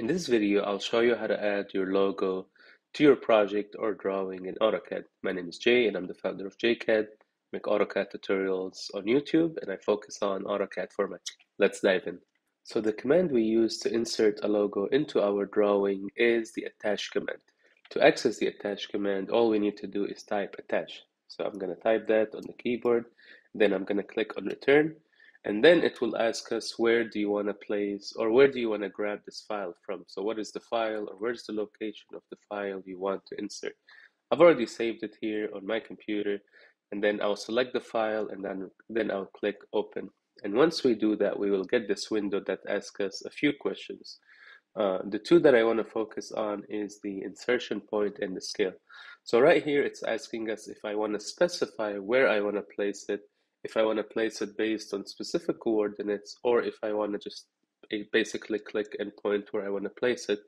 In this video, I'll show you how to add your logo to your project or drawing in AutoCAD. My name is Jay and I'm the founder of Jay Cad. I make AutoCAD tutorials on YouTube and I focus on AutoCAD for Mac. Let's dive in. So the command we use to insert a logo into our drawing is the attach command. To access the attach command, all we need to do is type attach. So I'm going to type that on the keyboard, then I'm going to click on return and then it will ask us where do you want to place or where do you want to grab this file from. So what is the file or where's the location of the file you want to insert. I've already saved it here on my computer and then I'll select the file and then, then I'll click open. And once we do that, we will get this window that asks us a few questions. Uh, the two that I want to focus on is the insertion point and the scale. So right here, it's asking us if I want to specify where I want to place it if I want to place it based on specific coordinates or if I want to just basically click and point where I want to place it.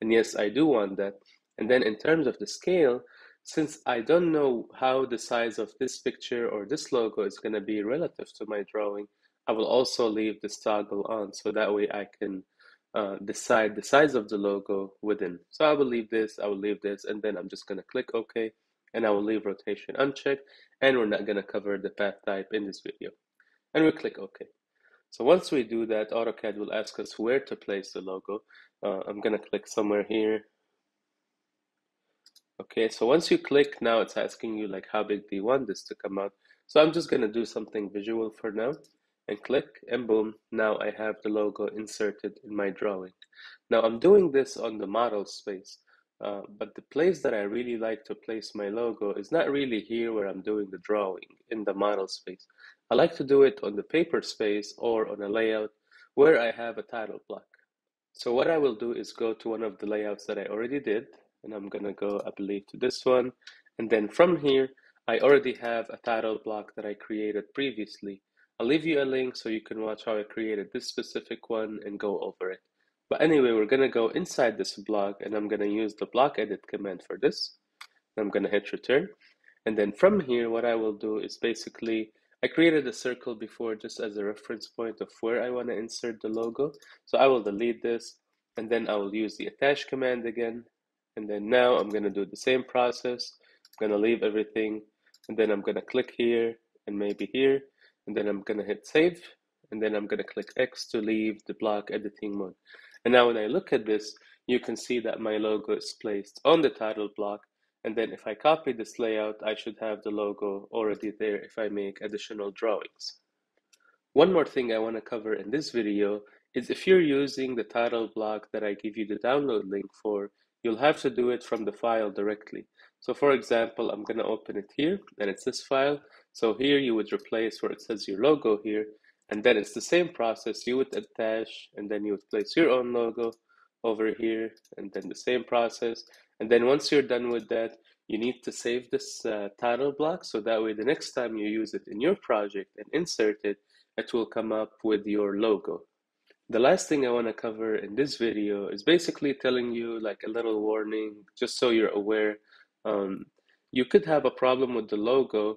And yes, I do want that. And then in terms of the scale, since I don't know how the size of this picture or this logo is going to be relative to my drawing, I will also leave this toggle on so that way I can uh, decide the size of the logo within. So I will leave this, I will leave this, and then I'm just going to click OK and I will leave rotation unchecked and we're not going to cover the path type in this video. And we click OK. So once we do that, AutoCAD will ask us where to place the logo. Uh, I'm going to click somewhere here. Okay, so once you click, now it's asking you like how big do you want this to come out. So I'm just going to do something visual for now and click and boom, now I have the logo inserted in my drawing. Now I'm doing this on the model space. Uh, but the place that I really like to place my logo is not really here where I'm doing the drawing in the model space. I like to do it on the paper space or on a layout where I have a title block. So what I will do is go to one of the layouts that I already did and I'm gonna go I believe to this one and then from here I already have a title block that I created previously. I'll leave you a link so you can watch how I created this specific one and go over it. But anyway, we're to go inside this block and I'm to use the block edit command for this. I'm to hit return. And then from here, what I will do is basically, I created a circle before just as a reference point of where I want to insert the logo. So I will delete this and then I will use the attach command again. And then now I'm to do the same process. I'm to leave everything and then I'm to click here and maybe here. And then I'm to hit save and then I'm to click X to leave the block editing mode. And now when I look at this, you can see that my logo is placed on the title block. And then if I copy this layout, I should have the logo already there if I make additional drawings. One more thing I want to cover in this video is if you're using the title block that I give you the download link for, you'll have to do it from the file directly. So for example, I'm going to open it here and it's this file. So here you would replace where it says your logo here and then it's the same process. You would attach and then you would place your own logo over here and then the same process. And then once you're done with that, you need to save this uh, title block so that way the next time you use it in your project and insert it, it will come up with your logo. The last thing I want to cover in this video is basically telling you like a little warning, just so you're aware. Um, you could have a problem with the logo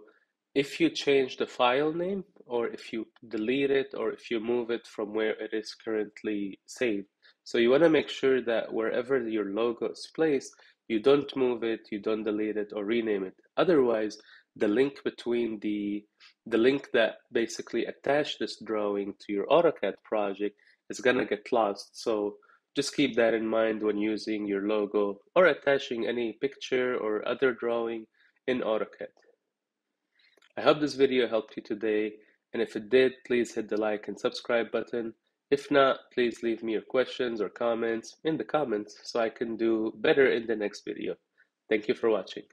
if you change the file name or if you delete it or if you move it from where it is currently saved. So you want to make sure that wherever your logo is placed, you don't move it, you don't delete it or rename it. Otherwise, the link between the the link that basically attached this drawing to your AutoCAD project is going to get lost. So just keep that in mind when using your logo or attaching any picture or other drawing in AutoCAD. I hope this video helped you today and if it did, please hit the like and subscribe button. If not, please leave me your questions or comments in the comments so I can do better in the next video. Thank you for watching.